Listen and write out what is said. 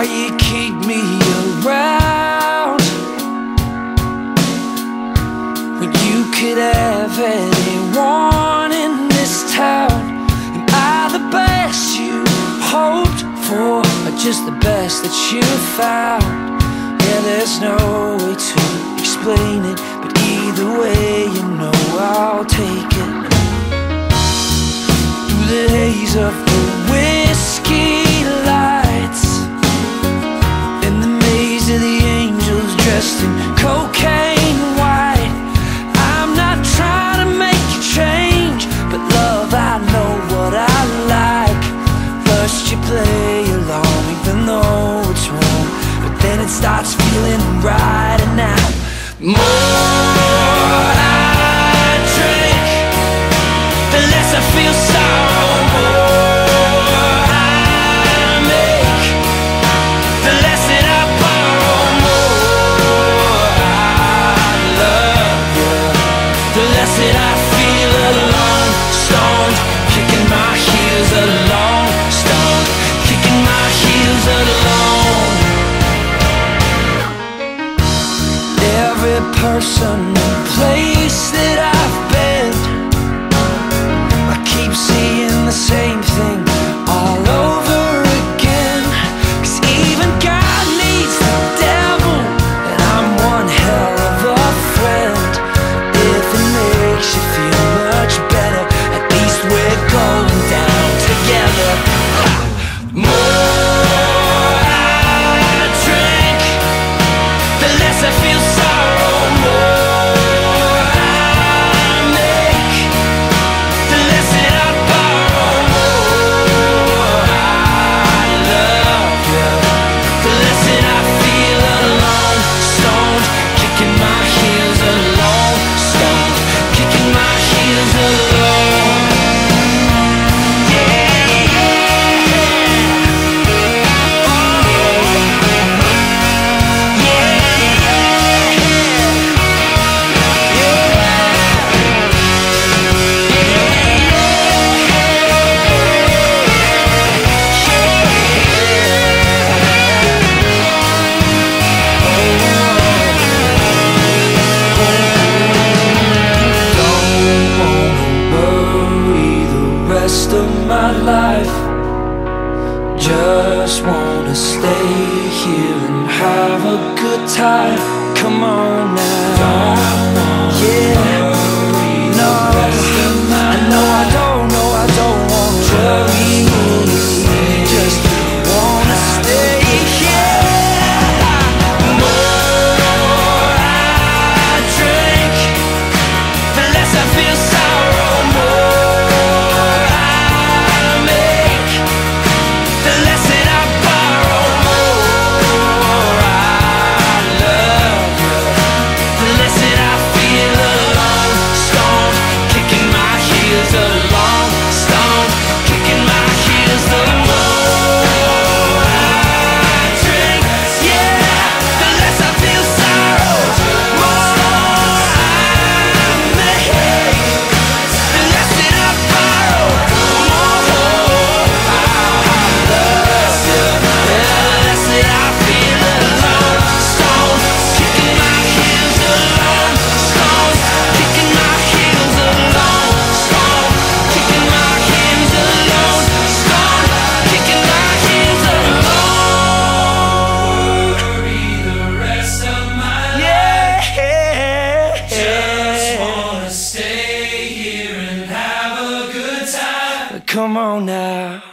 why you keep me around When you could have anyone in this town? Am I the best you hoped for Or just the best that you found? Yeah, there's no way to explain it But either way, you know I'll take it. Through the haze of the personal. just wanna stay here and have a good time. Come on now. Yeah. Come on now.